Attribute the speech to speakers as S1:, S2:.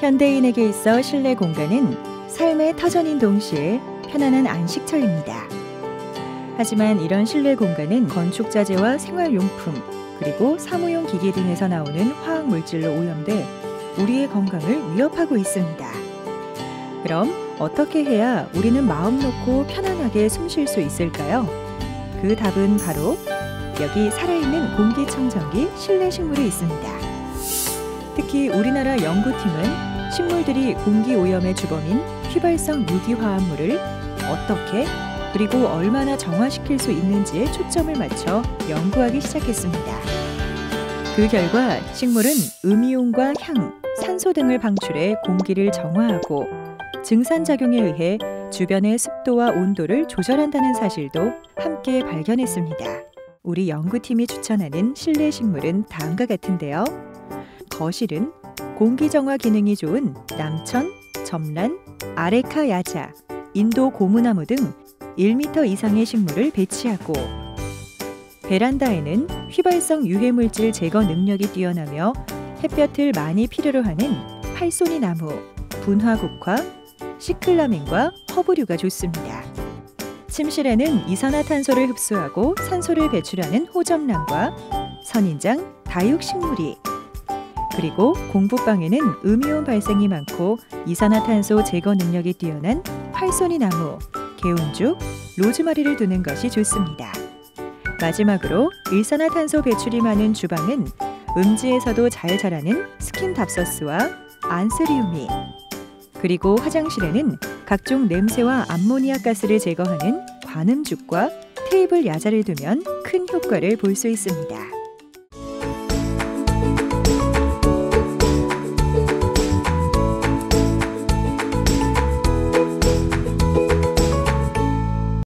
S1: 현대인에게 있어 실내 공간은 삶의 터전인 동시에 편안한 안식처입니다. 하지만 이런 실내 공간은 건축 자재와 생활용품, 그리고 사무용 기기 등에서 나오는 화학 물질로 오염돼 우리의 건강을 위협하고 있습니다. 그럼 어떻게 해야 우리는 마음 놓고 편안하게 숨 쉴 수 있을까요? 그 답은 바로 여기 살아있는 공기청정기 실내 식물에 있습니다. 특히 우리나라 연구팀은 식물들이 공기 오염의 주범인 휘발성 유기화합물을 어떻게 그리고 얼마나 정화시킬 수 있는지에 초점을 맞춰 연구하기 시작했습니다. 그 결과 식물은 음이온과 향, 산소 등을 방출해 공기를 정화하고 증산작용에 의해 주변의 습도와 온도를 조절한다는 사실도 함께 발견했습니다. 우리 연구팀이 추천하는 실내 식물은 다음과 같은데요. 거실은 공기정화 기능이 좋은 남천, 점란, 아레카 야자, 인도 고무나무 등 1m 이상의 식물을 배치하고 베란다에는 휘발성 유해물질 제거 능력이 뛰어나며 햇볕을 많이 필요로 하는 팔손이 나무, 분화국화, 시클라멘과 허브류가 좋습니다. 침실에는 이산화탄소를 흡수하고 산소를 배출하는 호접란과 선인장, 다육식물이 그리고 공부방에는 음이온 발생이 많고 이산화탄소 제거 능력이 뛰어난 팔손이 나무, 개운죽, 로즈마리를 두는 것이 좋습니다. 마지막으로 일산화탄소 배출이 많은 주방은 음지에서도 잘 자라는 스킨답서스와 안스리움이 그리고 화장실에는 각종 냄새와 암모니아 가스를 제거하는 관음죽과 테이블 야자를 두면 큰 효과를 볼 수 있습니다.